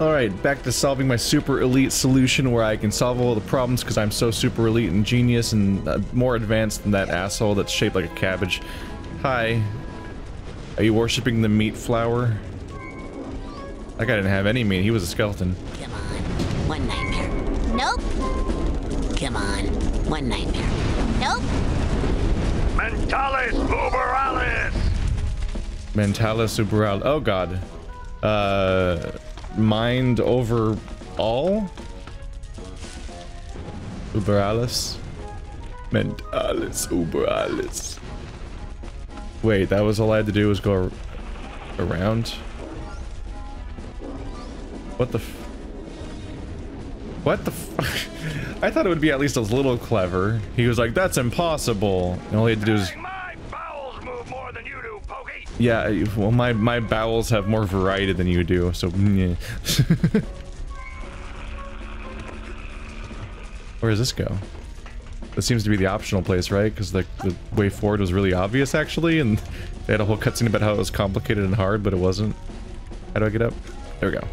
Alright, back to solving my super elite solution where I can solve all the problems because I'm so super elite and genius and uh, more advanced than that asshole that's shaped like a cabbage. Hi. Are you worshipping the meat flower? That guy didn't have any meat, he was a skeleton. Come on, one nightmare. Nope. Come on, one nightmare. Nope. Mentalis uberalis! Mentalis Uberal. Oh god. Uh, mind over all? Uberalis? Mentalis Uberalis. Wait, that was all I had to do was go around? What the What the I thought it would be at least a little clever. He was like, that's impossible. And all he had to do is My bowels move more than you do, Pokey! Yeah, well, my my bowels have more variety than you do, so. Where does this go? This seems to be the optional place, right? Because the, the way forward was really obvious, actually, and they had a whole cutscene about how it was complicated and hard, but it wasn't. How do I get up? There we go.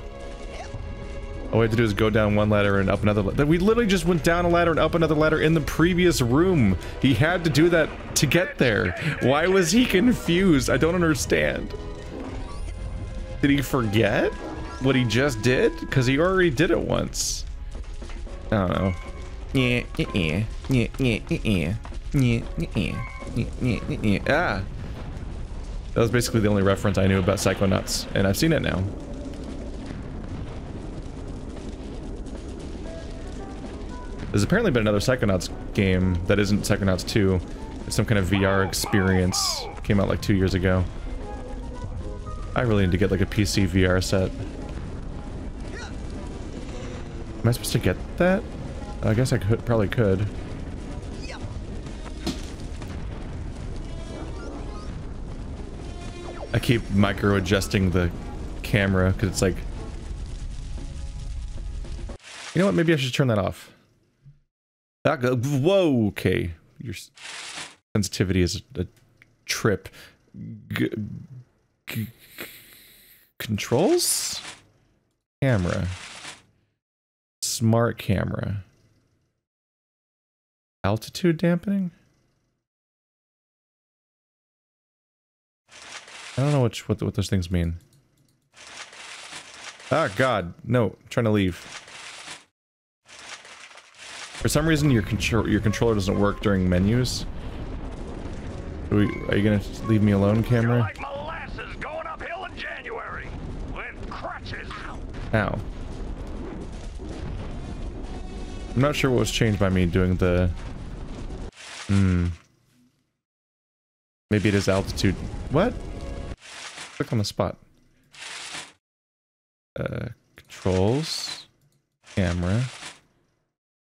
All we had to do is go down one ladder and up another ladder. We literally just went down a ladder and up another ladder in the previous room. He had to do that to get there. Why was he confused? I don't understand. Did he forget what he just did? Because he already did it once. I don't know. Yeah, yeah, yeah, yeah, yeah, yeah, yeah, yeah, yeah, Ah. That was basically the only reference I knew about Psychonauts, and I've seen it now. There's apparently been another Psychonauts game that isn't Psychonauts 2. It's some kind of VR experience. Came out like two years ago. I really need to get like a PC VR set. Am I supposed to get that? I guess I could, probably could. I keep micro adjusting the camera because it's like, you know what? Maybe I should turn that off. That go, whoa, okay. Your sensitivity is a, a trip. G controls? Camera. Smart camera. Altitude dampening? I don't know which what what those things mean. Ah, God, no! I'm trying to leave. For some reason, your control your controller doesn't work during menus. Are, we, are you gonna leave me alone, camera? like molasses going uphill in January! With crutches! Ow. I'm not sure what was changed by me doing the... Hmm. Maybe it is altitude. What? Click on the spot. Uh, controls. Camera.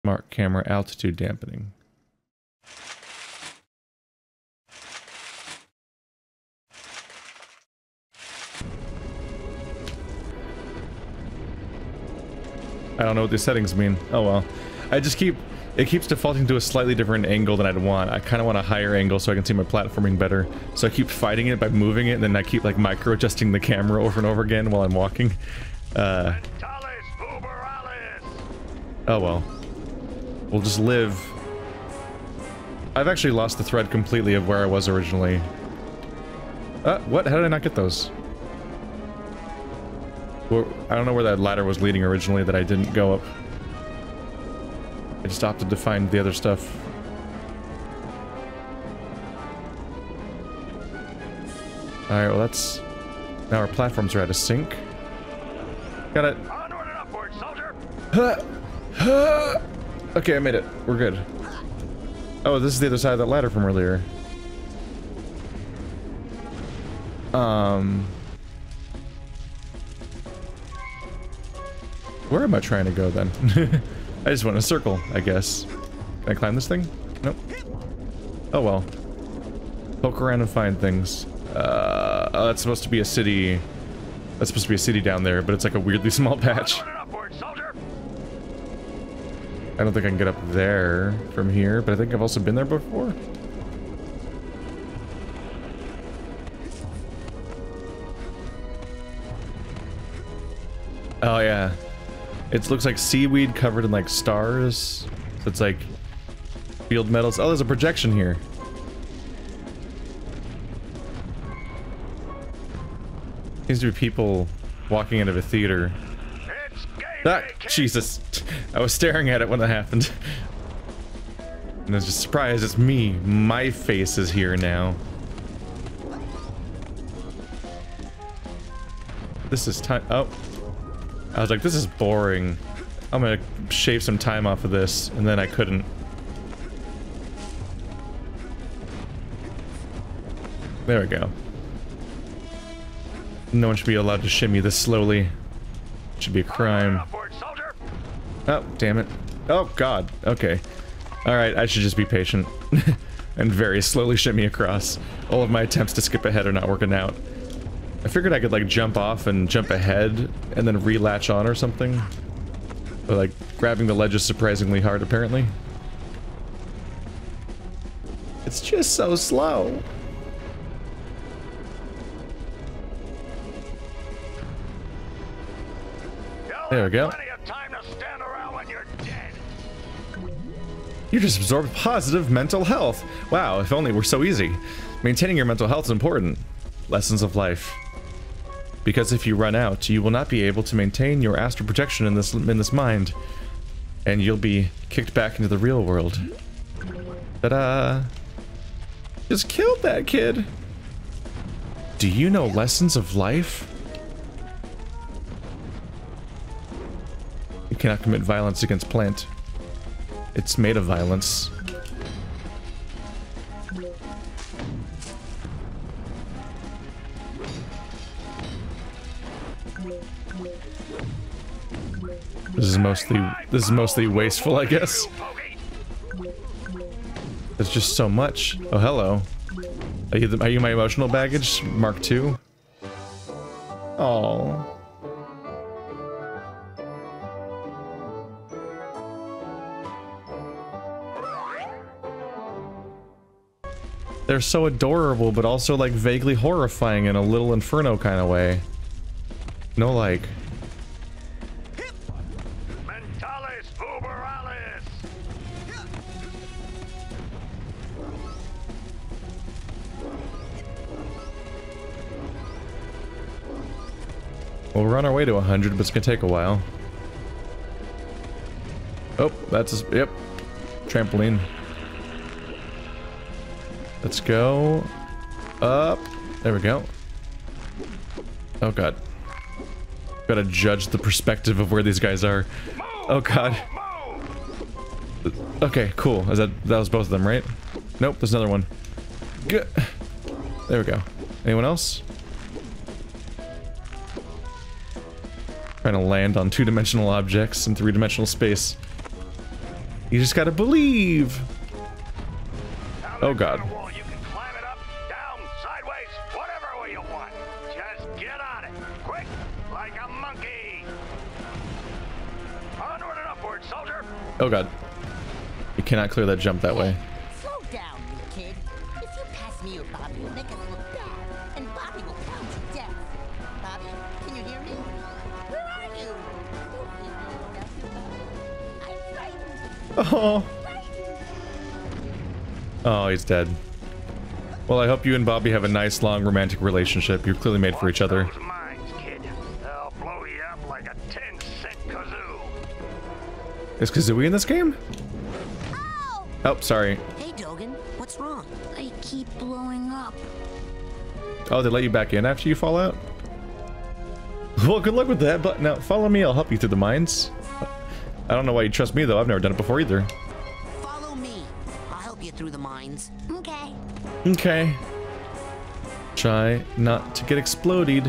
Smart camera altitude dampening. I don't know what these settings mean. Oh well. I just keep... It keeps defaulting to a slightly different angle than I'd want. I kind of want a higher angle so I can see my platforming better. So I keep fighting it by moving it, and then I keep like micro-adjusting the camera over and over again while I'm walking. Uh, oh well. We'll just live. I've actually lost the thread completely of where I was originally. Uh, what? How did I not get those? Where, I don't know where that ladder was leading originally that I didn't go up. I just opted to find the other stuff. Alright, well that's... Now our platforms are out of sync. Got it. Onward and upward, soldier! Huh. Huh. Okay, I made it. We're good. Oh, this is the other side of that ladder from earlier. Um... Where am I trying to go then? I just want a circle, I guess. Can I climb this thing? Nope. Oh well. Poke around and find things. Uh, oh, that's supposed to be a city. That's supposed to be a city down there, but it's like a weirdly small patch. I don't think I can get up there from here, but I think I've also been there before. Oh yeah. It looks like seaweed covered in like stars. So it's like field metals. Oh, there's a projection here. Seems to be people walking out of a theater. Game Ah. Jesus. I was staring at it when that happened. And I was just surprised it's me. My face is here now. This is time. Oh. I was like, this is boring. I'm gonna shave some time off of this. And then I couldn't. There we go. No one should be allowed to shimmy this slowly. Should be a crime. Oh, damn it. Oh, God. Okay. Alright, I should just be patient. and very slowly shimmy across. All of my attempts to skip ahead are not working out. I figured I could, like, jump off and jump ahead and then re-latch on or something. But, like, grabbing the ledge is surprisingly hard, apparently. It's just so slow. There we go. Plenty of time to stand around when you're dead. You just absorbed positive mental health. Wow, if only were so easy. Maintaining your mental health is important. Lessons of life. Because if you run out, you will not be able to maintain your astral projection in this in this mind, and you'll be kicked back into the real world. Ta-da! Just killed that kid. Do you know lessons of life? You cannot commit violence against plant. It's made of violence. This is mostly this is mostly wasteful, I guess. There's just so much. Oh, hello. Are you, the, are you my emotional baggage? Mark 2? So adorable, but also like vaguely horrifying in a little inferno kind of way. No, like. Mentalis uberalis. Well, we're on our way to 100, but it's gonna take a while. Oh, that's a, yep, trampoline. Let's go up. There we go. Oh god. Gotta judge the perspective of where these guys are. Oh god. Okay, cool. Is that that was both of them, right? Nope, there's another one. Good. There we go. Anyone else? Trying to land on two-dimensional objects in three-dimensional space. You just gotta believe. Oh, God. Oh god. You cannot clear that jump that way. Slow down, you kid. If you pass me or Bobby, you'll make us look bad, and Bobby will pound to death. Bobby, can you hear me? Where are you? Don't leave me alone after Bobby. I'm frightened. Oh. Oh, he's dead. Well, I hope you and Bobby have a nice, long, romantic relationship. You're clearly made for each other. Is Kazooie in this game? Oh! Oh, sorry. Hey, Dogen, what's wrong? I keep blowing up. Oh, they let you back in after you fall out? Well, good luck with that, but now follow me, I'll help you through the mines. I don't know why you trust me, though. I've never done it before either. Follow me. I'll help you through the mines. Okay. Okay. Try not to get exploded.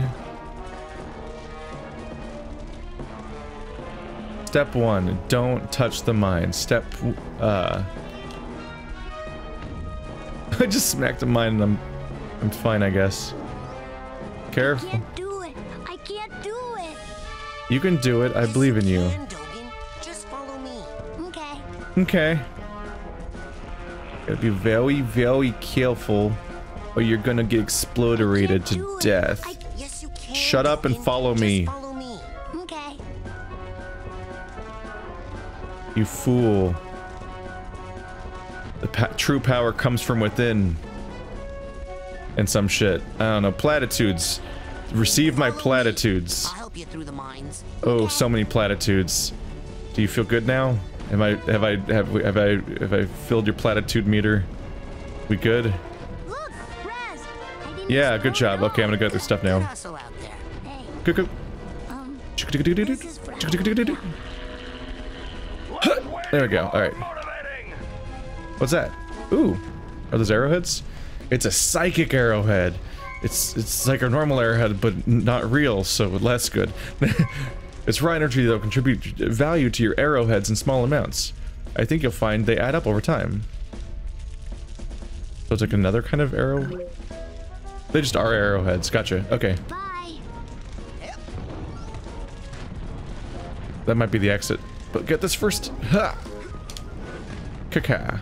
Step one, don't touch the mine. Step, uh... I just smacked a mine and I'm, I'm fine, I guess. Careful. Can't do it. I can't do it. You can do it. I believe in you. Just follow me. Okay. Okay. Gotta be very, very careful, or you're gonna get exploderated to death. I, yes, you can. Shut up and follow me. You fool. The pa true power comes from within. And some shit. I don't know. Platitudes. Receive my platitudes. I'll help you through the mines. Oh, so many platitudes. Do you feel good now? Am I have I have we- have I have I filled your platitude meter? We good? Look, Raz. Yeah, good job. Okay, I'm gonna go through stuff now. Hustle. Hey, Go go. um, There we go. All right. What's that? Ooh, are those arrowheads? It's a psychic arrowhead. It's it's like a normal arrowhead, but not real, so less good. its raw energy though contribute value to your arrowheads in small amounts. I think you'll find they add up over time. So it's like another kind of arrow. They just are arrowheads. Gotcha. Okay, bye. that might be the exit. But get this first. Ha! Kaka.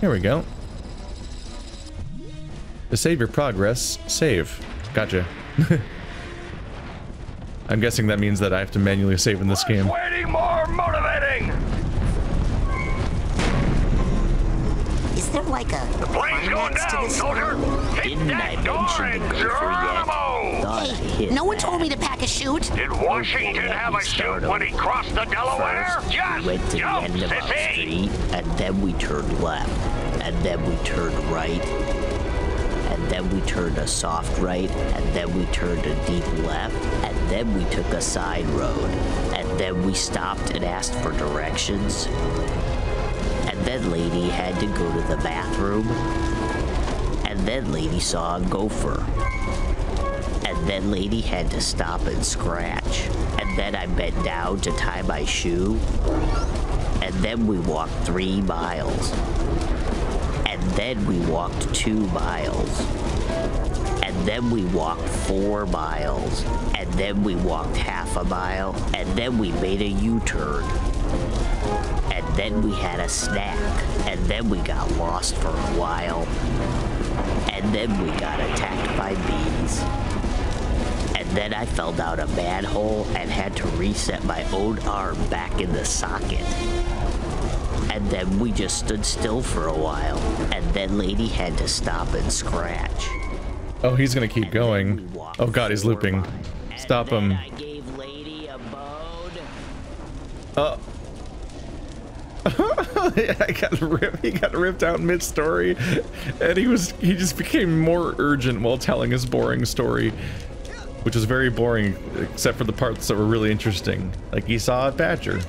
Here we go. To save your progress, save. Gotcha. I'm guessing that means that I have to manually save in this game. Is there like a The plane's going climax to down, this soldier. Hit Didn't I door mention and the gopher yet? Geronimo. Hey, no one that. told me to pack a chute. Did Washington let have a start shoot when he crossed the Delaware? First, Yes, we went to the end of our sissy. street, and then we turned left, and then we turned right, and then we turned a soft right, and then we turned a deep left, and then we took a side road, and then we stopped and asked for directions, and then lady had to go to the bathroom, and then lady saw a gopher. And then lady had to stop and scratch. And then I bent down to tie my shoe. And then we walked three miles. And then we walked two miles. And then we walked four miles. And then we walked half a mile. And then we made a U-turn. And then we had a snack. And then we got lost for a while. And then we got attacked by bees. And then I fell down a manhole and had to reset my own arm back in the socket. And then we just stood still for a while. And then Lady had to stop and scratch. Oh, he's gonna keep We going. Oh god, he's looping. And Stop him. I uh, I got ripped. He got ripped out mid-story, and he was he just became more urgent while telling his boring story, which was very boring, except for the parts that were really interesting. Like he saw a badger,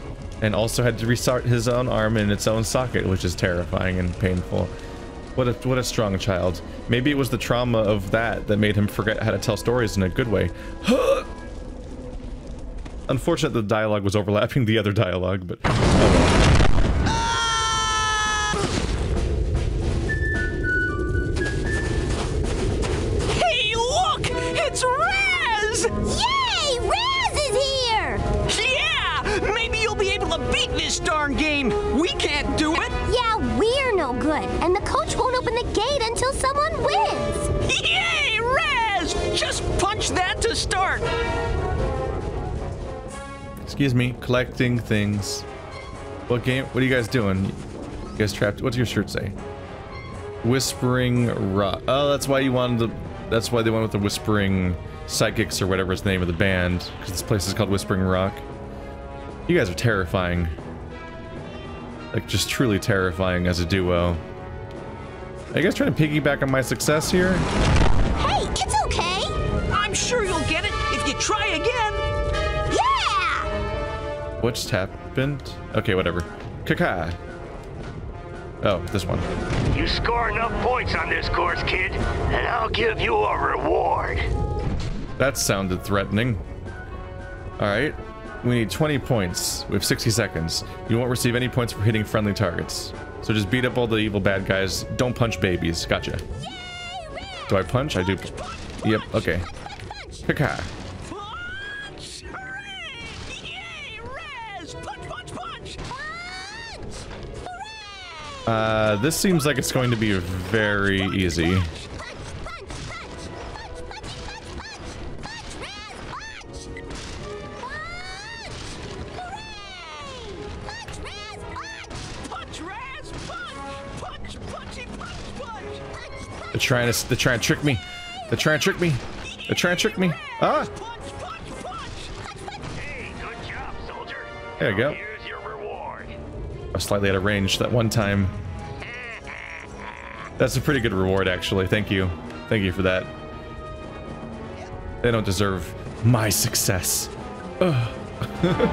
and also had to restart his own arm in its own socket, which is terrifying and painful. What a what a strong child. Maybe it was the trauma of that that made him forget how to tell stories in a good way. Unfortunate the dialogue was overlapping the other dialogue, but Excuse me, collecting things. What game? What are you guys doing? You guys trapped? What's your shirt say? Whispering Rock. Oh, that's why you wanted the. That's why they went with the Whispering Psychics or whatever is the name of the band. Because this place is called Whispering Rock. You guys are terrifying. Like, just truly terrifying as a duo. Are you guys trying to piggyback on my success here? Hey, it's okay. I'm sure you'll get it if you try again. Yeah! What just happened? Okay, whatever. Kaka. Oh, this one. You score enough points on this course, kid, and I'll give you a reward. That sounded threatening. Alright. We need 20 points. We have 60 seconds. You won't receive any points for hitting friendly targets. So just beat up all the evil bad guys. Don't punch babies. Gotcha. Do I punch? I do. Yep, okay. Kaka. Uh, this seems like it's going to be very easy. They're trying to, they're trying to trick me. They're trying to trick me. They're trying to trick me. Ah! There you go. I was slightly out of range that one time. That's a pretty good reward, actually. Thank you. Thank you for that. They don't deserve my success.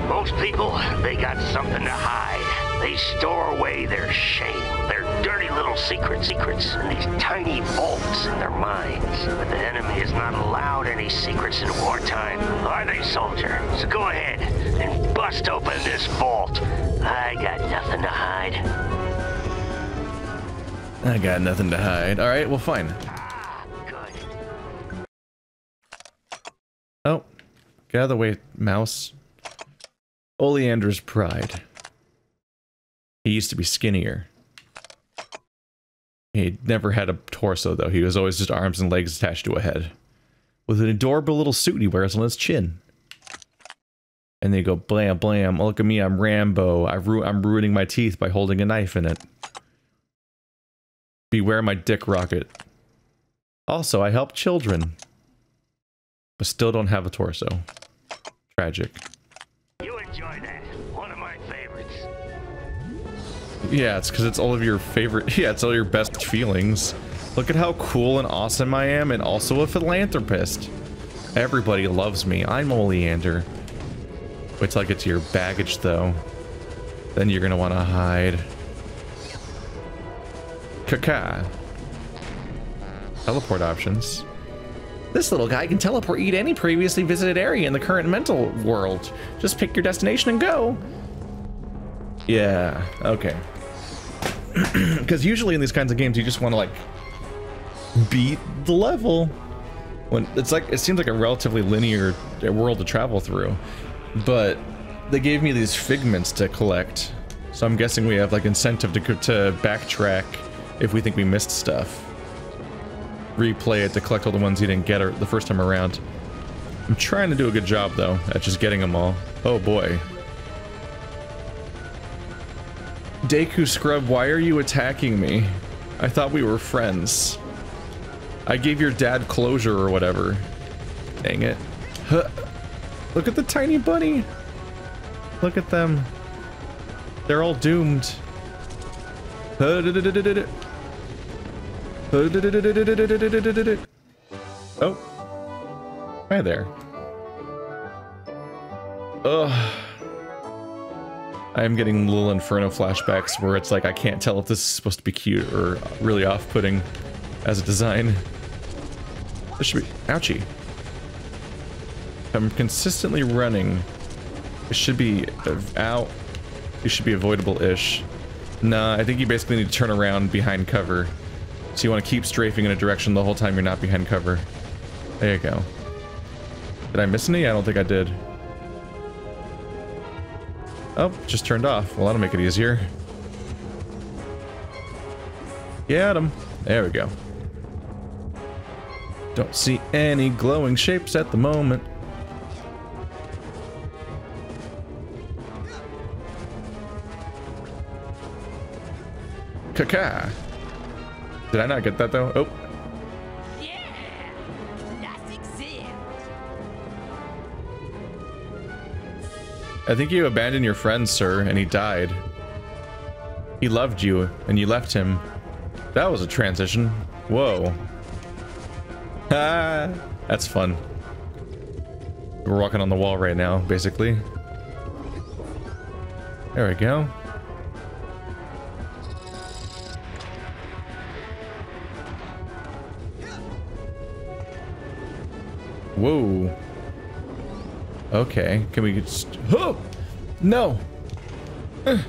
Most people, they got something to hide. They store away their shame, their dirty little secrets, secrets in these tiny vaults in their minds. But the enemy is not allowed any secrets in wartime, are they, soldier? So go ahead and bust open this vault. I got nothing to hide. I got nothing to hide. All right, well, fine. Ah, good. Oh, get out of the way, mouse. Oleander's pride. He used to be skinnier. He never had a torso, though. He was always just arms and legs attached to a head. With an adorable little suit he wears on his chin. And they go, blam, blam, look at me, I'm Rambo. I ru I'm ruining my teeth by holding a knife in it. Beware my dick rocket. Also, I help children. But still don't have a torso. Tragic. You enjoy that. One of my favorites. Yeah, it's because it's all of your favorite. Yeah, it's all your best feelings. Look at how cool and awesome I am, and also a philanthropist. Everybody loves me. I'm Oleander. Wait till I get to your baggage, though. Then you're gonna want to hide. Kaka. Teleport options. This little guy can teleport you to any previously visited area in the current mental world. Just pick your destination and go. Yeah, okay. Because usually in these kinds of games, you just want to like beat the level. When it's like it seems like a relatively linear world to travel through, but they gave me these figments to collect, so I'm guessing we have like incentive to to backtrack if we think we missed stuff. Replay it to collect all the ones you didn't get or the first time around. I'm trying to do a good job though at just getting them all. Oh boy. Deku Scrub, why are you attacking me? I thought we were friends. I gave your dad closure or whatever. Dang it. Huh. Look at the tiny bunny. Look at them. They're all doomed. Oh. Hi there. Ugh. I am getting little Inferno flashbacks where it's like I can't tell if this is supposed to be cute or really off-putting as a design. This should be... Ouchie. I'm consistently running. It should be... Out. It should be avoidable-ish. Nah, I think you basically need to turn around behind cover. So you want to keep strafing in a direction the whole time you're not behind cover. There you go. Did I miss any? I don't think I did. Oh, just turned off. Well, that'll make it easier. Get him. There we go. Don't see any glowing shapes at the moment. Kaka. Did I not get that though? Oh. I think you abandoned your friend, sir, and he died. He loved you, and you left him. That was a transition. Whoa. Ah, that's fun. We're walking on the wall right now, basically. There we go. Whoa. Okay, can we just... Oh! No! Eh.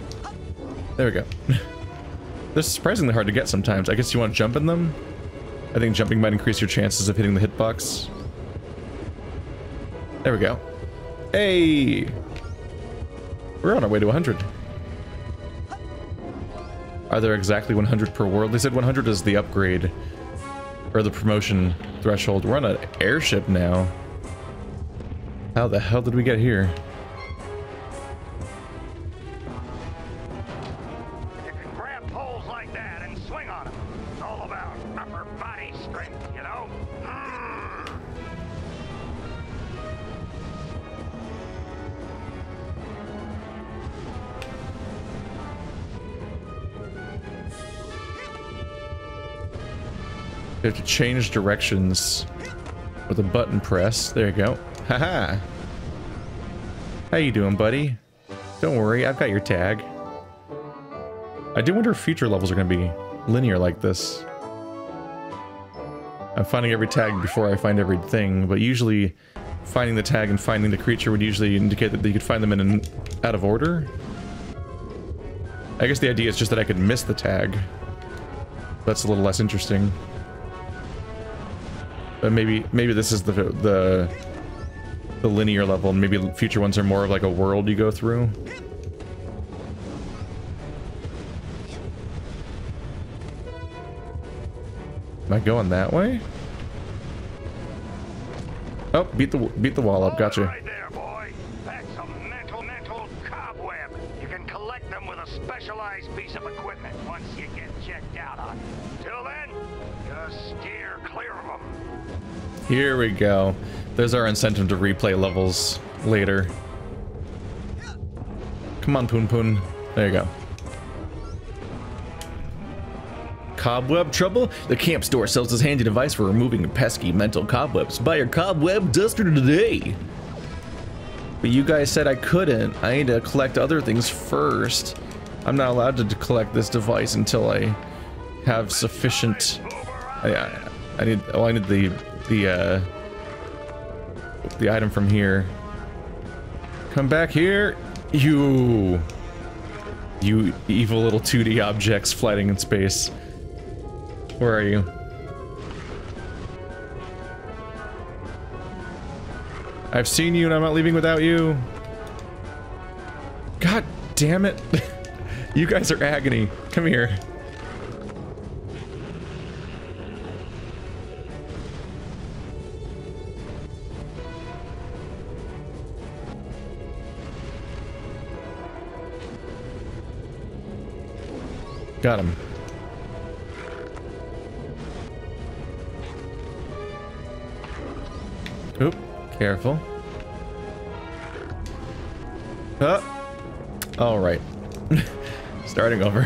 There we go. They're surprisingly hard to get sometimes. I guess you want to jump in them? I think jumping might increase your chances of hitting the hitbox. There we go. Hey! We're on our way to 100. Are there exactly 100 per world? They said 100 is the upgrade. Or the promotion threshold. We're on an airship now. How the hell did we get here? Grab poles like that and swing on them. It's all body have to change directions with a button press. There you go. Haha. How you doing, buddy? Don't worry, I've got your tag. I do wonder if future levels are going to be linear like this. I'm finding every tag before I find everything, but usually finding the tag and finding the creature would usually indicate that you could find them in an out of order. I guess the idea is just that I could miss the tag. That's a little less interesting. But maybe maybe this is the the the linear level, and maybe future ones are more of like a world you go through. Am I going that way? Oh, beat the beat the wall up. Gotcha. Here we go. There's our incentive to replay levels later. Come on, Poon Poon. There you go. Cobweb trouble? The camp store sells this handy device for removing pesky mental cobwebs. Buy your cobweb duster today. But you guys said I couldn't. I need to collect other things first. I'm not allowed to collect this device until I have sufficient. I, I, I need. Oh, I need the the uh, the item from here. Come back here, you. You evil little 2D objects floating in space. Where are you? I've seen you and I'm not leaving without you. God damn it. you guys are agony. Come here. Got him. Oop, careful. Uh, all right. Starting over.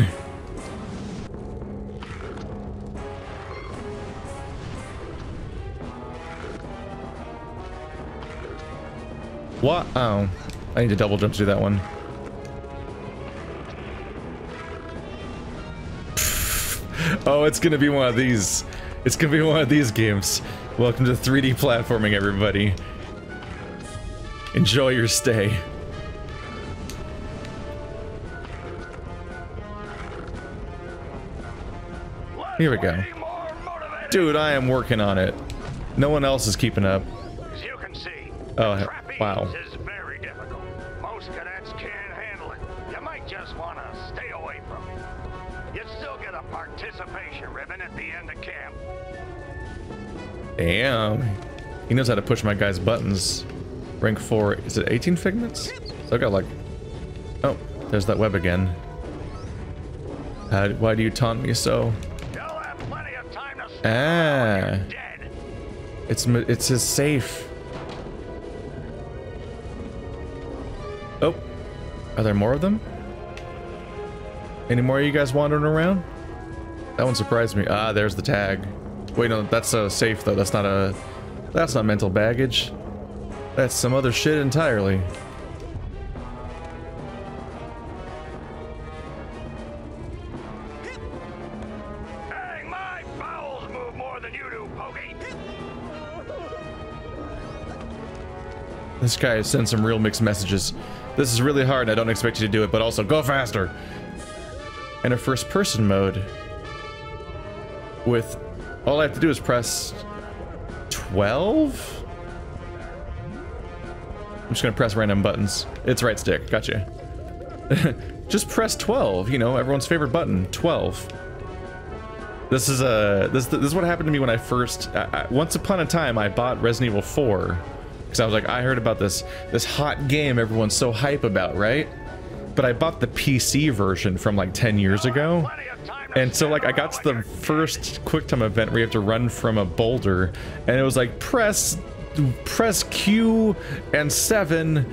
What? Oh, I need to double jump to do that one. Oh, it's gonna be one of these. It's gonna be one of these games. Welcome to 3D platforming, everybody. Enjoy your stay. Here we go. Way more motivated. Dude, I am working on it. No one else is keeping up. As you can see, Oh, wow. Damn. He knows how to push my guy's buttons. Rank 4. Is it 18 figments? So I got like... Oh, there's that web again. Uh, why do you taunt me so? You'll have plenty of time to stop Ah. when you're dead. It's it's his safe. Oh, are there more of them? Any more of you guys wandering around? That one surprised me. Ah, there's the tag. Wait, no, that's a safe though. That's not a. That's not mental baggage. That's some other shit entirely. Hey, my bowels move more than you do, Pokey. This guy has sent some real mixed messages. This is really hard. I don't expect you to do it, but also go faster. In a first person mode, with all I have to do is press 12? I'm just gonna press random buttons. It's right stick. Gotcha. just press 12. You know, everyone's favorite button. 12. This is a this this is what happened to me when I first. Once upon a time, I bought Resident Evil 4 because I was like, I heard about this this hot game everyone's so hype about, right? But I bought the PC version from like 10 years ago. And so like I got to the first quick time event where you have to run from a boulder and it was like press press Q and 7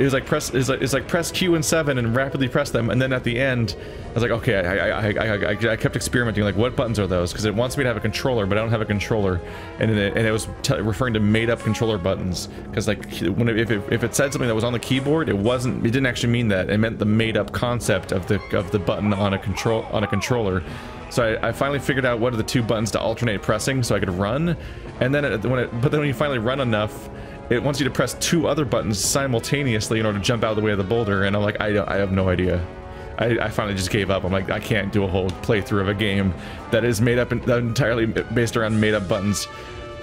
it was like press is like it's like press Q and seven and rapidly press them, and then at the end, I was like, okay, I I, I, I, I kept experimenting like what buttons are those? Because it wants me to have a controller, but I don't have a controller, and it, and it was referring to made up controller buttons. Because like when it, if it, if it said something that was on the keyboard, it wasn't it didn't actually mean that. It meant the made up concept of the of the button on a control on a controller. So I, I, finally figured out what are the two buttons to alternate pressing so I could run, and then it, when it, but then when you finally run enough, it wants you to press two other buttons simultaneously in order to jump out of the way of the boulder, and I'm like, I, I have no idea. I, I finally just gave up. I'm like, I can't do a whole playthrough of a game that is made up in, entirely based around made up buttons.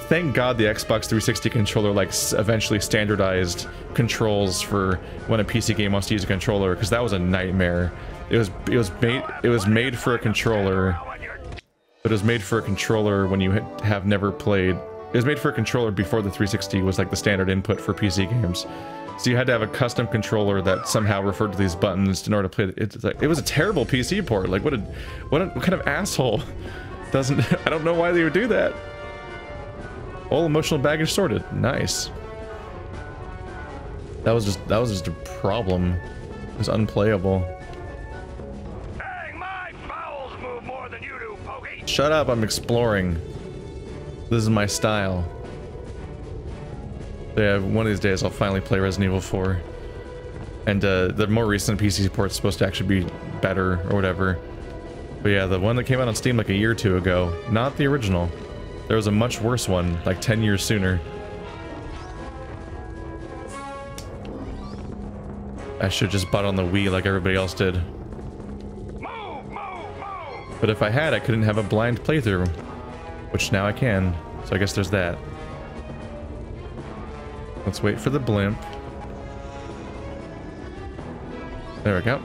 Thank God the Xbox 360 controller like eventually standardized controls for when a PC game wants to use a controller, because that was a nightmare. It was it was made it was made for a controller, but it was made for a controller when you have never played it was made for a controller before the 360 was like the standard input for PC games. So you had to have a custom controller that somehow referred to these buttons in order to play. It, it's like, it was a terrible PC port. Like what a, what, a, what kind of asshole doesn't? I don't know why they would do that. All emotional baggage sorted. Nice. That was just that was just a problem. It was unplayable. Dang, my bowels move more than you do, Pokey. Shut up! I'm exploring. This is my style. Yeah, one of these days I'll finally play Resident Evil 4. And uh, the more recent PC port is supposed to actually be better or whatever. But yeah, the one that came out on Steam like a year or two ago, not the original. There was a much worse one, like 10 years sooner. I should just bought on the Wii like everybody else did. But if I had, I couldn't have a blind playthrough. Which now I can. So I guess there's that. Let's wait for the blimp. There we go.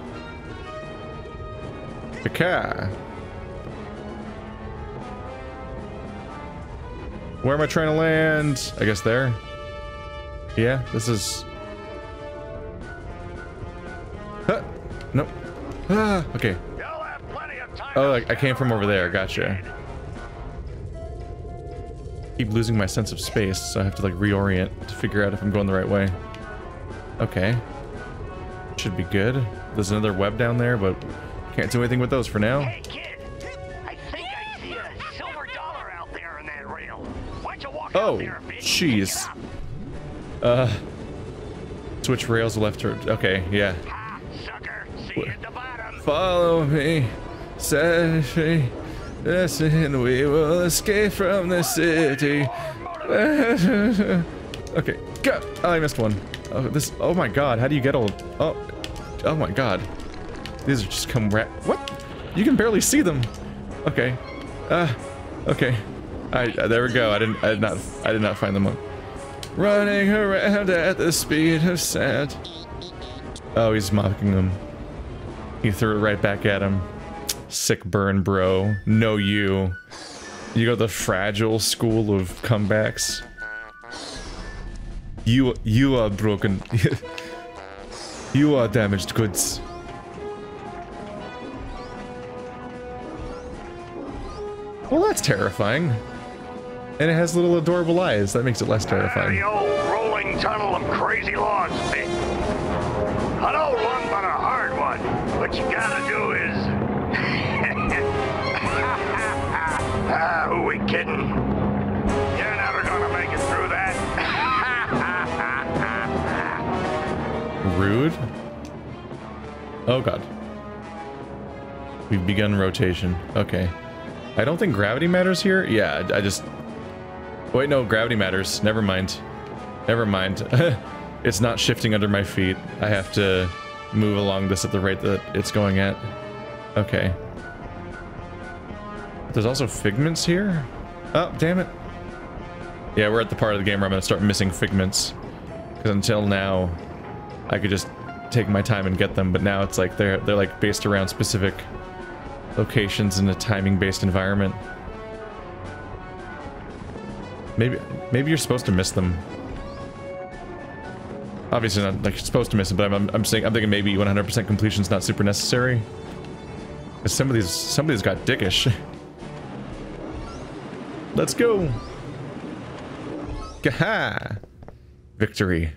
The car. Where am I trying to land? I guess there. Yeah, this is... Huh. Nope. Ah, okay. You'll have plenty of time Oh, I, I came from over there. Gotcha. Keep losing my sense of space, so I have to like reorient to figure out if I'm going the right way. Okay. Should be good. There's another web down there, but can't do anything with those for now. Hey, kid. I think I see a silver dollar out there in that rail. Why don't you walk Oh, jeez. Pick it up. Uh, switch rails left or okay, yeah. Ha, sucker. See you at the bottom. Follow me, set yes, and we will escape from the city. okay, go. Oh, I missed one. Oh, this. Oh my God, how do you get all? Oh, oh my God. These are just come rat. What? You can barely see them. Okay. Uh, okay. I uh, there we go. I didn't. I did not. I did not find them. Running around at the speed of sound. Oh, he's mocking them. He threw it right back at him. Sick burn, bro. No you. You go the fragile school of comebacks. You you are broken. you are damaged goods. Well, that's terrifying. And it has little adorable eyes. That makes it less terrifying. the old rolling tunnel of crazy Vic. An old one, but a hard one. What you gotta do is... kidding? You're never gonna make it through that. Rude. Oh god. We've begun rotation. Okay. I don't think gravity matters here. Yeah, I I just... Wait, no, gravity matters. Never mind. Never mind. it's not shifting under my feet. I have to move along this at the rate that it's going at. Okay. There's also figments here? Oh, damn it. Yeah, we're at the part of the game where I'm going to start missing figments. Because until now, I could just take my time and get them, but now it's like they're they're like based around specific locations in a timing-based environment. Maybe maybe you're supposed to miss them. Obviously not like you're supposed to miss them, but I'm I'm, I'm saying I'm thinking maybe 100% completion's not super necessary. 'Cause some of these some of these got dickish. Let's go. Gaha! Victory.